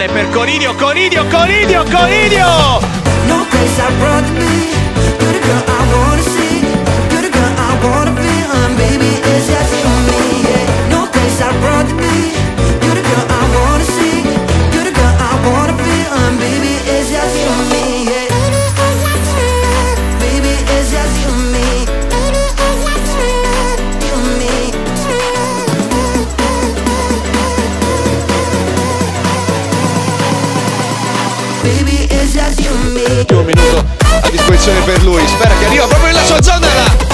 finale per Conidio, Conidio, Conidio, Conidio! No Ultimo minuto a disposizione per lui. Spera che arriva proprio nella sua zona.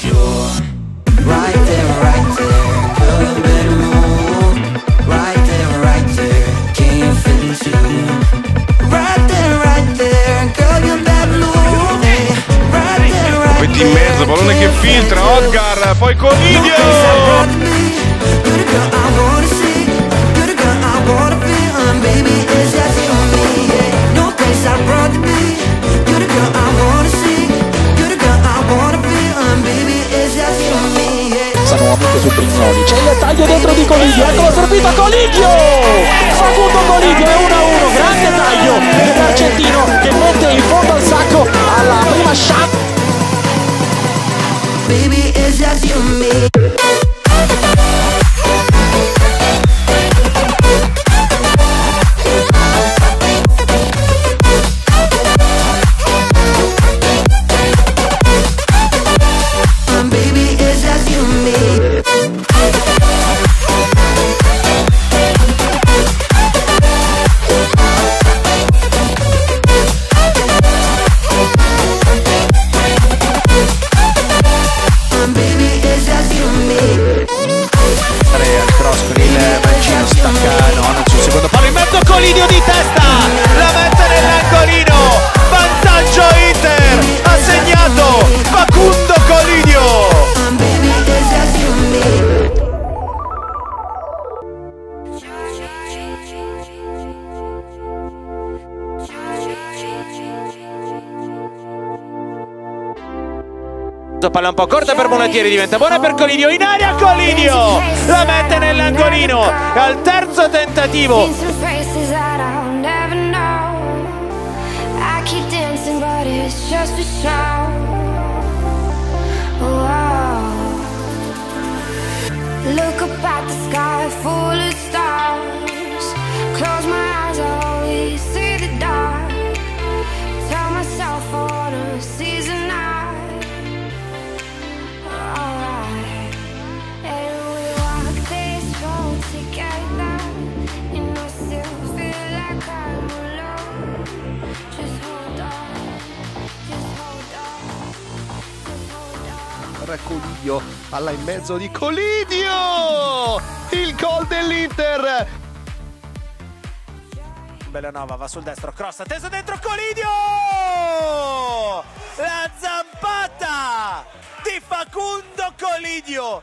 You are my cure. Right there, right there, girl, you better move. Right there, right there, can't fit into. Right there, right there, girl, you better move. Hey, Right there, right Metti in mezzo, pallone che filtra, Odgar, poi Colidio. Nuovamente su Brignoli. C'è il taglio dentro di Colidio ecco la servita Colidio Facundo Colidio è 1-1 grande taglio dell'argentino che mette in fondo al Colidio di testa palla un po' corta per Monetieri diventa buona per Colidio. In aria Colidio! La mette nell'angolino. Al terzo tentativo. Look. Close my eyes, I always see Colidio, palla in mezzo di Colidio. Il gol dell'Inter. Bellanova va sul destro cross atteso dentro Colidio la zampata di Facundo Colidio